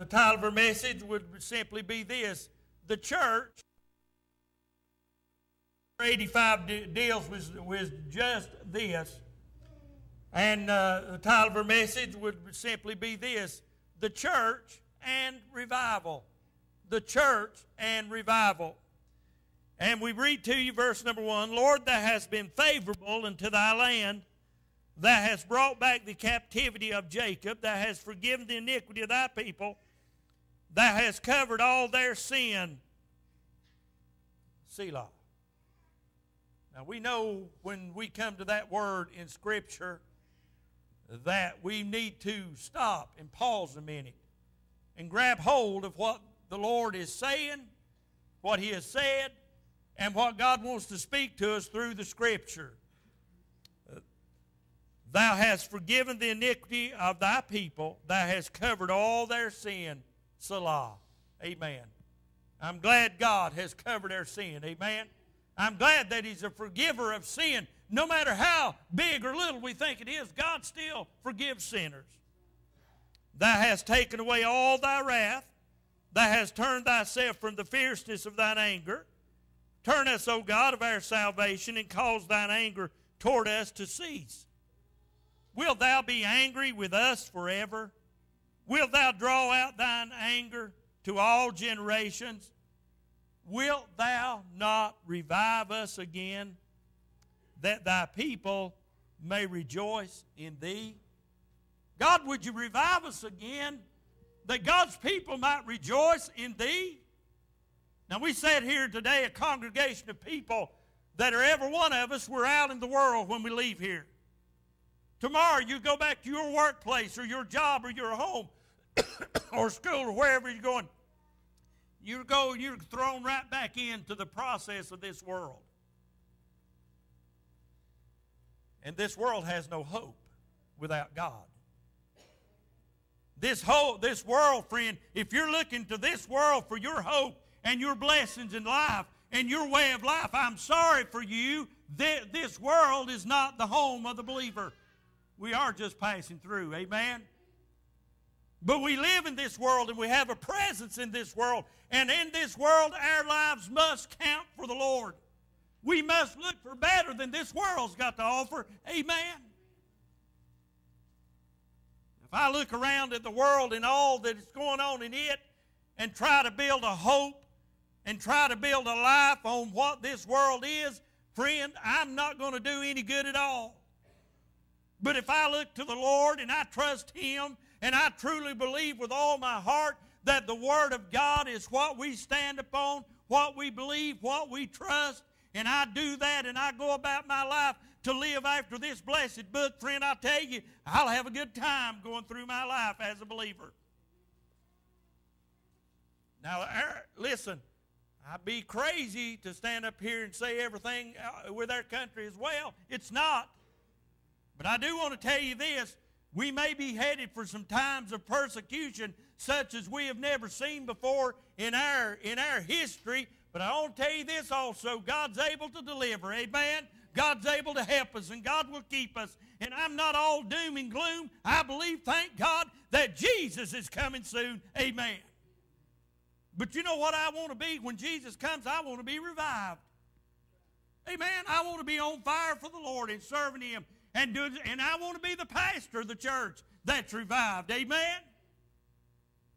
The title of our message would simply be this The Church. 85 de- deals with, with just this. And uh, the title of our message would simply be this The Church and Revival. The Church and Revival. And we read to you verse number one Lord, thou hast been favorable unto thy land. Thou hast brought back the captivity of Jacob. Thou hast forgiven the iniquity of thy people. Thou hast covered all their sin. Selah. Now we know when we come to that word in Scripture that we need to stop and pause a minute and grab hold of what the Lord is saying, what He has said, and what God wants to speak to us through the Scripture. Thou hast forgiven the iniquity of thy people, thou hast covered all their sin. Selah. Amen. I'm glad God has covered our sin. Amen. I'm glad that He's a forgiver of sin. No matter how big or little we think it is, God still forgives sinners. Thou hast taken away all thy wrath. Thou hast turned thyself from the fierceness of thine anger. Turn us, O God, of our salvation, and cause thine anger toward us to cease. Wilt thou be angry with us forever? Wilt thou draw out thine anger to all generations? Wilt thou not revive us again, that thy people may rejoice in thee? God, would you revive us again, that God's people might rejoice in thee? Now, we said here today a congregation of people that are every one of us, we're out in the world when we leave here. Tomorrow you go back to your workplace or your job or your home or school or wherever you're going. You go, you're thrown right back into the process of this world. And this world has no hope without God. This whole this world, friend, if you're looking to this world for your hope and your blessings in life and your way of life, I'm sorry for you. This world is not the home of the believer. We are just passing through. Amen? But we live in this world and we have a presence in this world. And in this world, our lives must count for the Lord. We must look for better than this world's got to offer. Amen? If I look around at the world and all that is going on in it and try to build a hope and try to build a life on what this world is, friend, I'm not going to do any good at all. But if I look to the Lord and I trust Him and I truly believe with all my heart that the Word of God is what we stand upon, what we believe, what we trust, and I do that and I go about my life to live after this blessed book, friend, I tell you, I'll have a good time going through my life as a believer. Now, listen, I'd be crazy to stand up here and say everything uh, with our country as well. It's not. But I do want to tell you this we may be headed for some times of persecution such as we have never seen before in our, in our history. But I want to tell you this also God's able to deliver. Amen. God's able to help us and God will keep us. And I'm not all doom and gloom. I believe, thank God, that Jesus is coming soon. Amen. But you know what I want to be when Jesus comes? I want to be revived. Amen. I want to be on fire for the Lord and serving Him and do and I want to be the pastor of the church that's revived. Amen.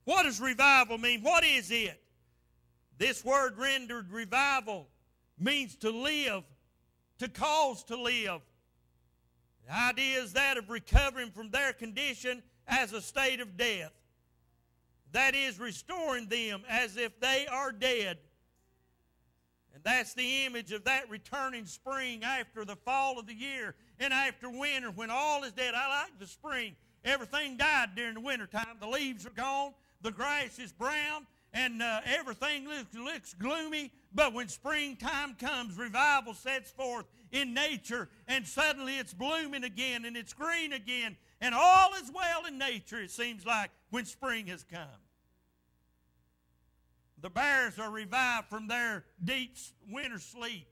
What does revival mean? What is it? This word rendered revival means to live, to cause to live. The idea is that of recovering from their condition as a state of death. That is, restoring them as if they are dead. And that's the image of that returning spring after the fall of the year and after winter when all is dead. I like the spring. Everything died during the wintertime. The leaves are gone, the grass is brown, and uh, everything looks, looks gloomy. But when springtime comes, revival sets forth in nature, and suddenly it's blooming again and it's green again, and all is well in nature, it seems like, when spring has come. The bears are revived from their deep winter sleep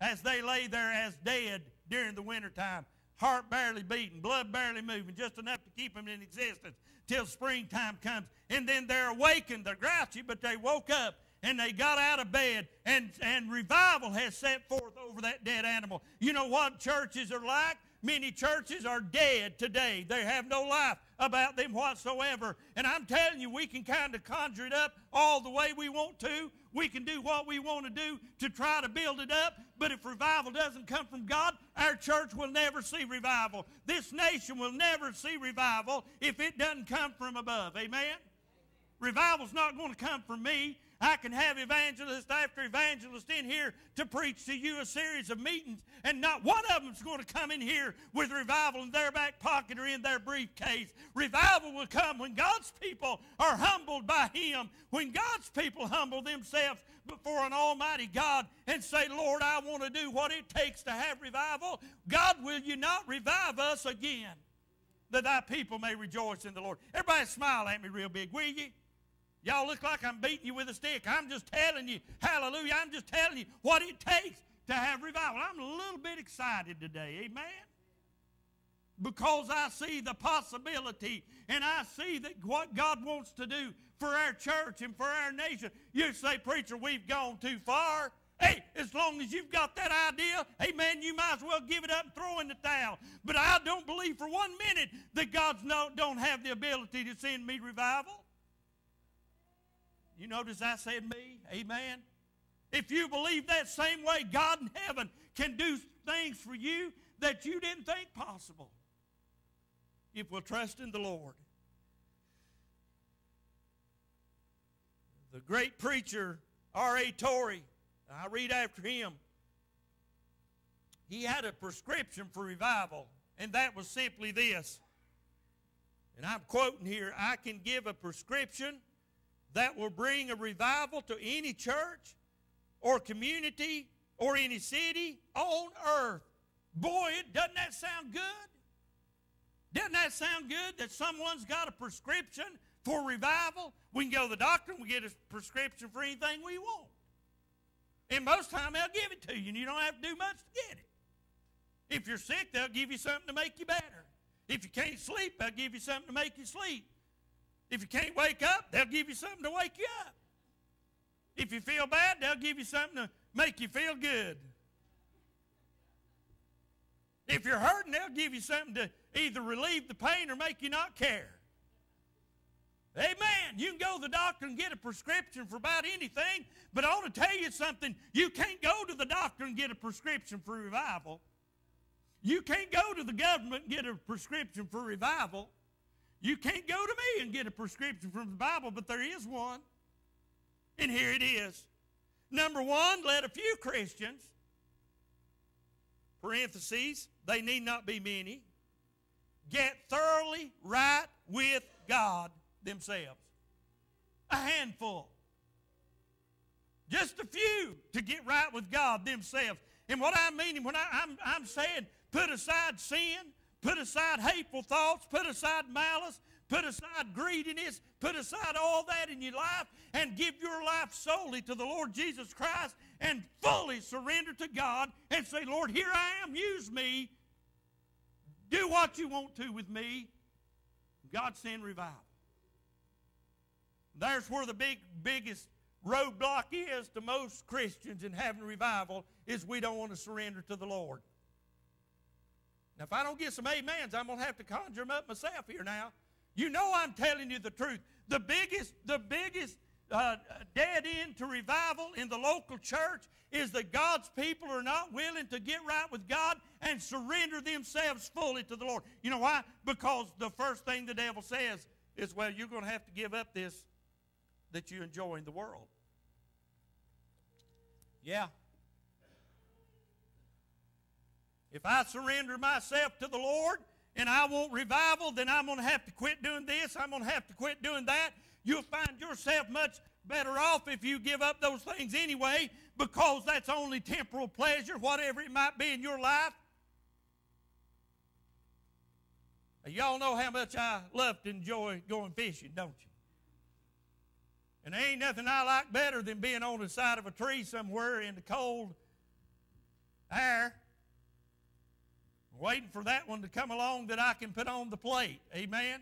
as they lay there as dead during the wintertime. heart barely beating, blood barely moving, just enough to keep them in existence till springtime comes. And then they're awakened. They're grouchy, but they woke up and they got out of bed and, and revival has set forth over that dead animal. You know what churches are like? Many churches are dead today. They have no life about them whatsoever. And I'm telling you, we can kind of conjure it up all the way we want to. We can do what we want to do to try to build it up. But if revival doesn't come from God, our church will never see revival. This nation will never see revival if it doesn't come from above. Amen? Revival's not going to come from me. I can have evangelist after evangelist in here to preach to you a series of meetings, and not one of them's going to come in here with revival in their back pocket or in their briefcase. Revival will come when God's people are humbled by Him, when God's people humble themselves before an almighty God and say, Lord, I want to do what it takes to have revival. God, will you not revive us again? That thy people may rejoice in the Lord. Everybody smile at me real big, will you? Y'all look like I'm beating you with a stick. I'm just telling you, hallelujah, I'm just telling you what it takes to have revival. I'm a little bit excited today, amen? Because I see the possibility and I see that what God wants to do for our church and for our nation. You say, Preacher, we've gone too far. Hey, as long as you've got that idea, amen, you might as well give it up and throw in the towel. But I don't believe for one minute that God's no, don't have the ability to send me revival. You notice I said me? Amen. If you believe that same way, God in heaven can do things for you that you didn't think possible. If we'll trust in the Lord. The great preacher, R.A. Torrey, I read after him, he had a prescription for revival, and that was simply this. And I'm quoting here I can give a prescription that will bring a revival to any church or community or any city on earth. Boy, doesn't that sound good? Doesn't that sound good that someone's got a prescription for revival? We can go to the doctor and we get a prescription for anything we want. And most time they'll give it to you and you don't have to do much to get it. If you're sick, they'll give you something to make you better. If you can't sleep, they'll give you something to make you sleep. If you can't wake up, they'll give you something to wake you up. If you feel bad, they'll give you something to make you feel good. If you're hurting, they'll give you something to either relieve the pain or make you not care. Amen. You can go to the doctor and get a prescription for about anything, but I want to tell you something. You can't go to the doctor and get a prescription for revival. You can't go to the government and get a prescription for revival. You can't go to me and get a prescription from the Bible, but there is one. And here it is. Number one, let a few Christians, parentheses, they need not be many, get thoroughly right with God themselves. A handful. Just a few to get right with God themselves. And what I mean when I, I'm, I'm saying put aside sin, Put aside hateful thoughts, put aside malice, put aside greediness, put aside all that in your life, and give your life solely to the Lord Jesus Christ and fully surrender to God and say, Lord, here I am, use me. Do what you want to with me. God send revival. There's where the big, biggest roadblock is to most Christians in having revival is we don't want to surrender to the Lord. Now, if I don't get some amens, I'm going to have to conjure them up myself here now. You know I'm telling you the truth. The biggest, the biggest uh, dead end to revival in the local church is that God's people are not willing to get right with God and surrender themselves fully to the Lord. You know why? Because the first thing the devil says is, well, you're going to have to give up this that you enjoy in the world. Yeah, If I surrender myself to the Lord and I want revival, then I'm going to have to quit doing this. I'm going to have to quit doing that. You'll find yourself much better off if you give up those things anyway because that's only temporal pleasure, whatever it might be in your life. Y'all know how much I love to enjoy going fishing, don't you? And there ain't nothing I like better than being on the side of a tree somewhere in the cold air waiting for that one to come along that I can put on the plate. Amen.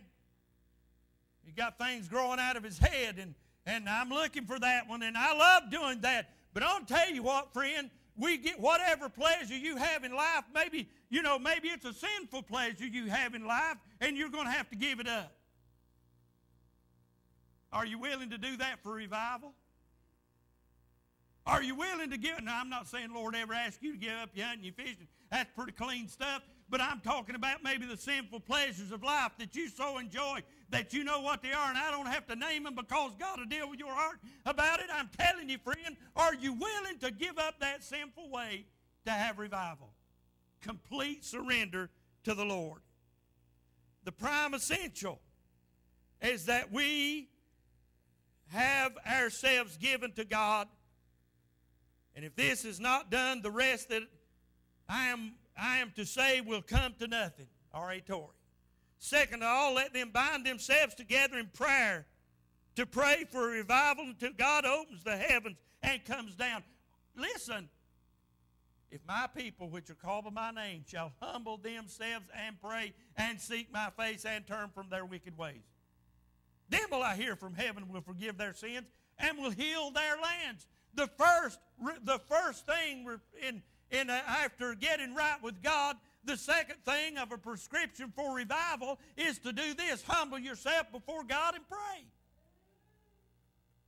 He got things growing out of his head, and, and I'm looking for that one, and I love doing that. But I'll tell you what, friend, we get whatever pleasure you have in life. Maybe, you know, maybe it's a sinful pleasure you have in life, and you're going to have to give it up. Are you willing to do that for revival? Are you willing to give? Now, I'm not saying Lord ever asked you to give up your hunting, your fishing. That's pretty clean stuff. But I'm talking about maybe the sinful pleasures of life that you so enjoy that you know what they are, and I don't have to name them because God will deal with your heart about it. I'm telling you, friend, are you willing to give up that sinful way to have revival? Complete surrender to the Lord. The prime essential is that we have ourselves given to God. And if this is not done, the rest that I am, I am to say will come to nothing. oratory. Second of all, let them bind themselves together in prayer to pray for a revival until God opens the heavens and comes down. Listen, if my people, which are called by my name, shall humble themselves and pray and seek my face and turn from their wicked ways, then will I hear from heaven, will forgive their sins, and will heal their lands. The first, the first thing in, in uh, after getting right with God, the second thing of a prescription for revival is to do this humble yourself before God and pray.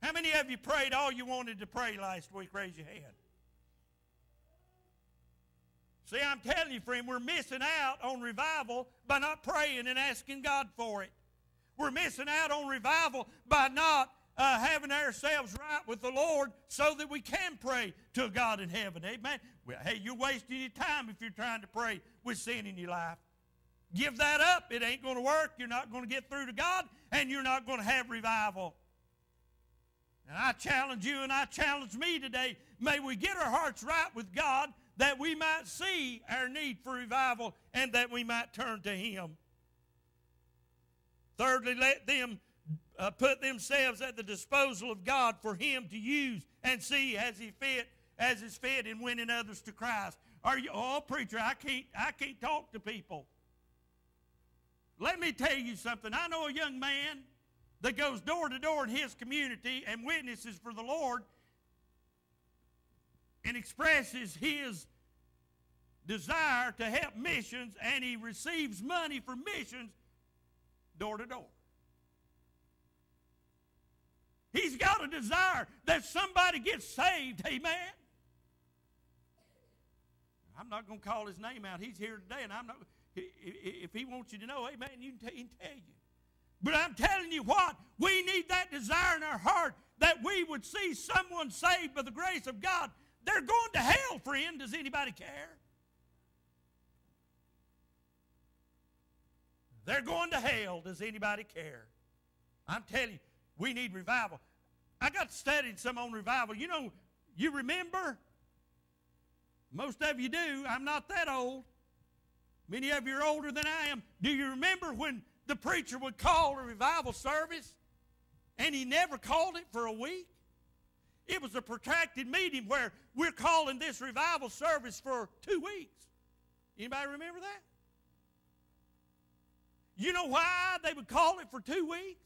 How many of you prayed all you wanted to pray last week? Raise your hand. See, I'm telling you, friend, we're missing out on revival by not praying and asking God for it. We're missing out on revival by not uh, having ourselves right with the Lord so that we can pray to God in heaven. Amen. Hey, you're wasting your time if you're trying to pray with sin in your life. Give that up. It ain't going to work. You're not going to get through to God, and you're not going to have revival. And I challenge you and I challenge me today. May we get our hearts right with God that we might see our need for revival and that we might turn to Him. Thirdly, let them uh, put themselves at the disposal of God for Him to use and see as He fit, as is fit in winning others to Christ. Are you, oh preacher, I can't, I can't talk to people. Let me tell you something. I know a young man that goes door to door in his community and witnesses for the Lord and expresses his desire to help missions, and he receives money for missions door to door. He's got a desire that somebody gets saved. Amen. I'm not going to call his name out. He's here today, and I'm not. If he wants you to know, amen, you can tell, you. But I'm telling you what, we need that desire in our heart that we would see someone saved by the grace of God. They're going to hell, friend. Does anybody care? They're going to hell. Does anybody care? I'm telling you, we need revival. I got studied some on revival. You know, you remember? Most of you do. I'm not that old. Many of you are older than I am. Do you remember when the preacher would call a revival service and he never called it for a week? It was a protracted meeting where we're calling this revival service for two weeks. Anybody remember that? You know why they would call it for two weeks?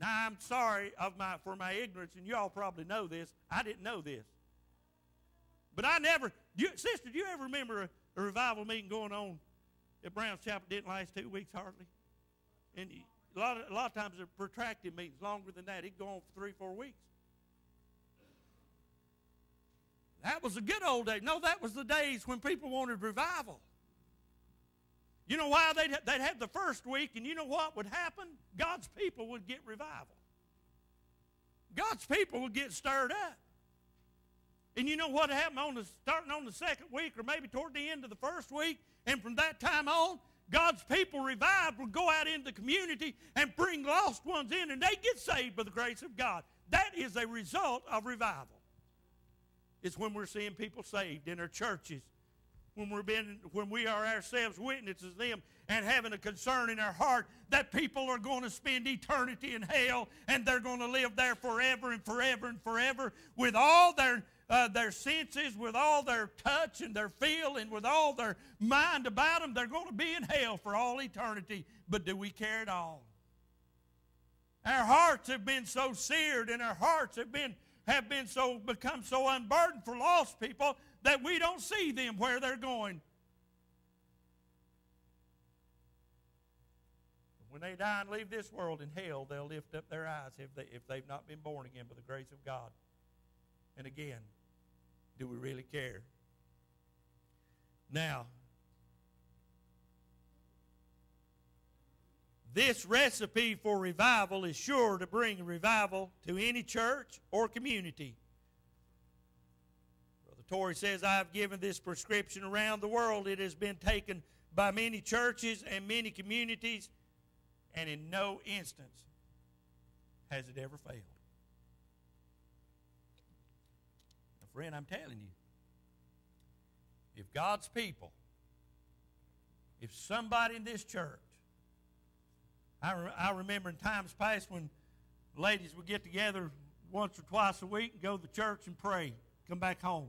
Now I'm sorry of my for my ignorance, and you all probably know this. I didn't know this. But I never, you, sister, do you ever remember a, a, revival meeting going on at Brown's Chapel? Didn't last two weeks hardly. And a lot of, a lot of times they're protracted meetings, longer than that. It'd go on for three, four weeks. That was the good old days. No, that was the days when people wanted revival. You know why they'd, they'd have the first week, and you know what would happen? God's people would get revival. God's people would get stirred up. And you know what happened on the starting on the second week, or maybe toward the end of the first week, and from that time on, God's people revived would go out into the community and bring lost ones in, and they get saved by the grace of God. That is a result of revival. It's when we're seeing people saved in our churches when we're being, when we are ourselves witnesses them and having a concern in our heart that people are going to spend eternity in hell and they're going to live there forever and forever and forever with all their uh, their senses, with all their touch and their feel, and with all their mind about them, they're going to be in hell for all eternity. But do we care at all? Our hearts have been so seared, and our hearts have been have been so become so unburdened for lost people that we don't see them where they're going. When they die and leave this world in hell, they'll lift up their eyes if, they, if they've not been born again by the grace of God. And again, do we really care? Now, this recipe for revival is sure to bring revival to any church or community. Brother Torrey says, I've given this prescription around the world. It has been taken by many churches and many communities and in no instance has it ever failed. Now, friend, I'm telling you, if God's people, if somebody in this church, I, re- I remember in times past when ladies would get together once or twice a week and go to church and pray, come back home.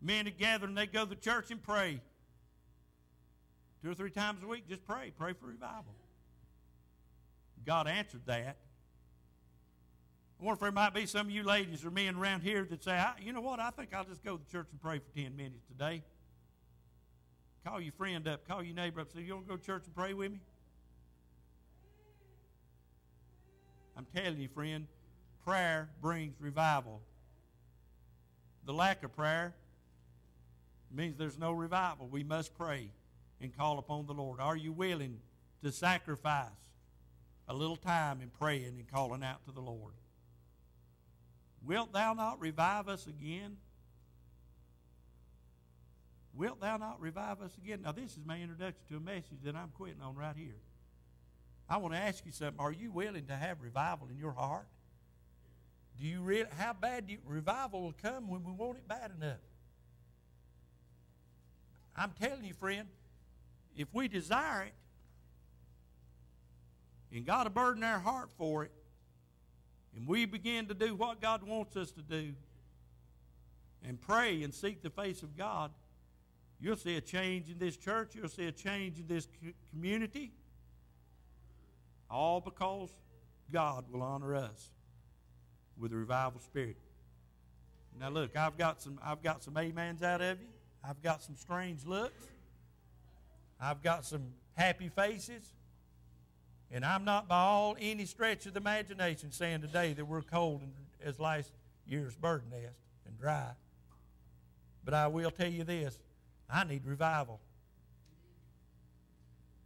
Men would gather and they'd go to church and pray. Two or three times a week, just pray. Pray for revival. God answered that. I wonder if there might be some of you ladies or men around here that say, you know what, I think I'll just go to church and pray for 10 minutes today. Call your friend up, call your neighbor up, say, you want to go to church and pray with me? I'm telling you, friend, prayer brings revival. The lack of prayer means there's no revival. We must pray and call upon the Lord. Are you willing to sacrifice a little time in praying and calling out to the Lord. Wilt thou not revive us again? Wilt thou not revive us again? Now, this is my introduction to a message that I'm quitting on right here. I want to ask you something. Are you willing to have revival in your heart? Do you really, how bad do you, revival will come when we want it bad enough? I'm telling you, friend, if we desire it, and God will burden our heart for it, and we begin to do what God wants us to do, and pray and seek the face of God, you'll see a change in this church. You'll see a change in this community. All because God will honor us with a revival spirit. Now look, I've got some I've got some amens out of you. I've got some strange looks. I've got some happy faces. And I'm not by all any stretch of the imagination saying today that we're cold as last year's bird nest and dry. But I will tell you this I need revival.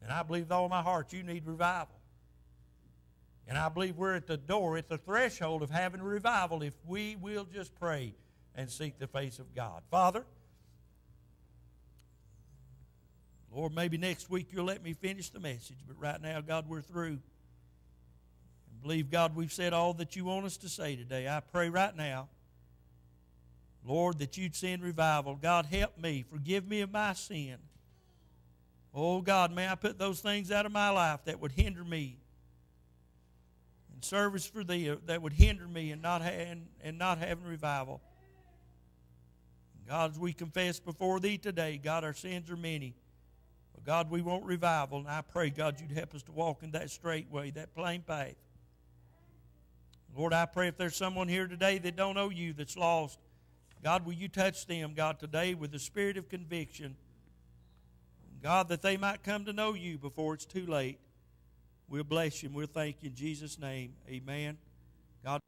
And I believe with all my heart you need revival. And I believe we're at the door, at the threshold of having revival if we will just pray and seek the face of God. Father, Lord, maybe next week you'll let me finish the message, but right now, God, we're through. And believe, God, we've said all that you want us to say today. I pray right now, Lord, that you'd send revival. God, help me. Forgive me of my sin. Oh, God, may I put those things out of my life that would hinder me in service for thee, that would hinder me and not, ha- and not having revival. God, as we confess before thee today, God, our sins are many. But God, we want revival, and I pray, God, you'd help us to walk in that straight way, that plain path. Lord, I pray if there's someone here today that don't know you, that's lost, God, will you touch them, God, today with the spirit of conviction? God, that they might come to know you before it's too late. We'll bless you and we'll thank you in Jesus' name. Amen. God.